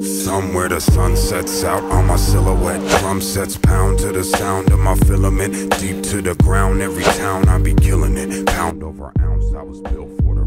Somewhere the sun sets out on my silhouette. Drum sets pound to the sound of my filament. Deep to the ground, every town I be killing it. Pound over ounce, I was built for the